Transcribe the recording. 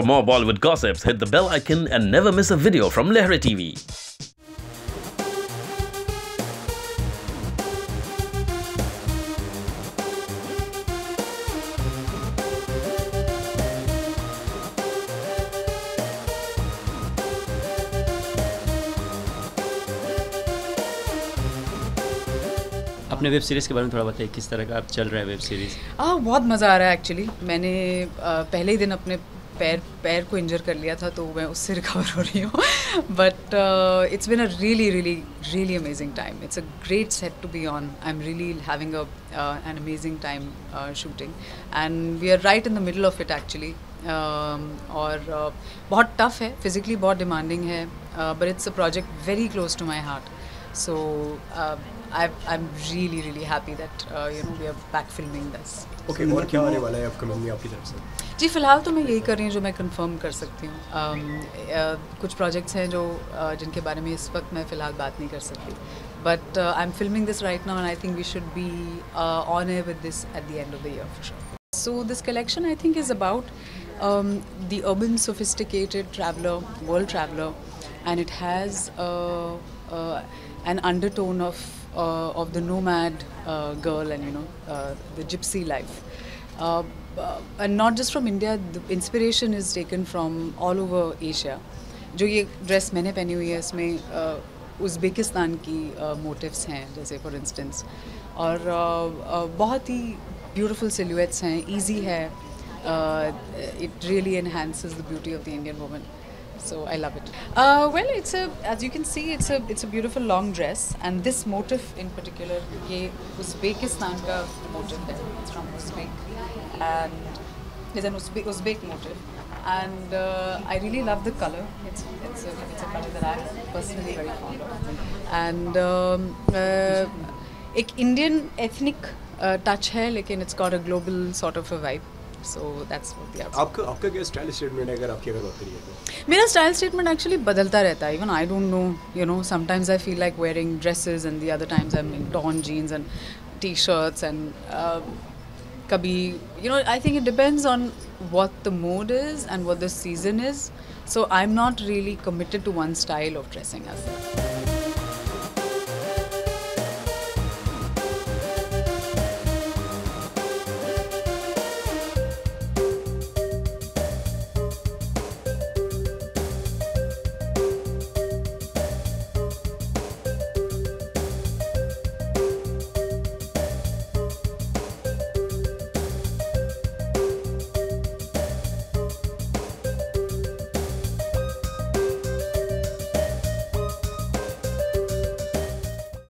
For more Bollywood gossips, hit the bell icon and never miss a video from Lehre TV. अपने web series के बारे में थोड़ा बताइए किस तरह का आप चल रहा है वेब सीरीज़ हाँ बहुत मज़ा आ रहा है एक्चुअली मैंने अ, पहले ही दिन अपने पैर पैर को इंजर कर लिया था तो मैं उससे रिकवर हो रही हूँ। But it's been a really really really amazing time it's a great set to be on I am really having a an amazing time shooting and we are right in the middle of it actually और uh, बहुत tough है. Physically बहुत demanding है. But it's a project very close to my heart So uh, I, I'm really, really happy that uh, you know we are back filming this. Okay और क्या आने वाला है अपकमिंग में आपकी तरफ से जी फिलहाल तो मैं यही कर रही हूँ जो मैं कंफर्म कर सकती हूँ um, uh, कुछ प्रोजेक्ट्स हैं जो uh, जिनके बारे में इस वक्त मैं फ़िलहाल बात नहीं कर सकती but I am filming this right now and I think we should be on air with this at the end of the year for sure So this collection I think is about um, the urban sophisticated traveler, world traveler, and it has uh, uh, an undertone of uh, of the nomad uh, girl and you know uh, the gypsy life. Uh, uh, and not just from India, the inspiration is taken from all over Asia. जो ये dress मैंने पहनी हुई है इसमें uh, Uzbekistan की motives हैं जैसे फॉर इंस्टेंस और uh, uh, बहुत ही ब्यूटीफुल सिलुएट्स हैं इजी है it really enhances the beauty of the Indian woman so I love it. Uh, well, it's a as you can see, it's a it's a beautiful long dress, and this motif in particular, ये Uzbekistan का motif है. It's from Uzbek, and it's an Uzbek Uzbek motif, and uh, I really love the color. It's it's a, it's a color that I'm personally very fond of, and um, uh, एक Indian ethnic uh, touch है, लेकिन it's got a global sort of a vibe. So that's what the outfit. आपका आपका क्या style statement है अगर आपकी अगर बात करिए तो? मेरा स्टाइल स्टेटमेंट एक्चुअली बदलता रहता है. Even I don't know you know sometimes I feel like wearing dresses and the other times I mean torn jeans and T shirts and कभी you know I think it depends on what the mood is and what the season is. So i'm not really committed to one style of dressing as such.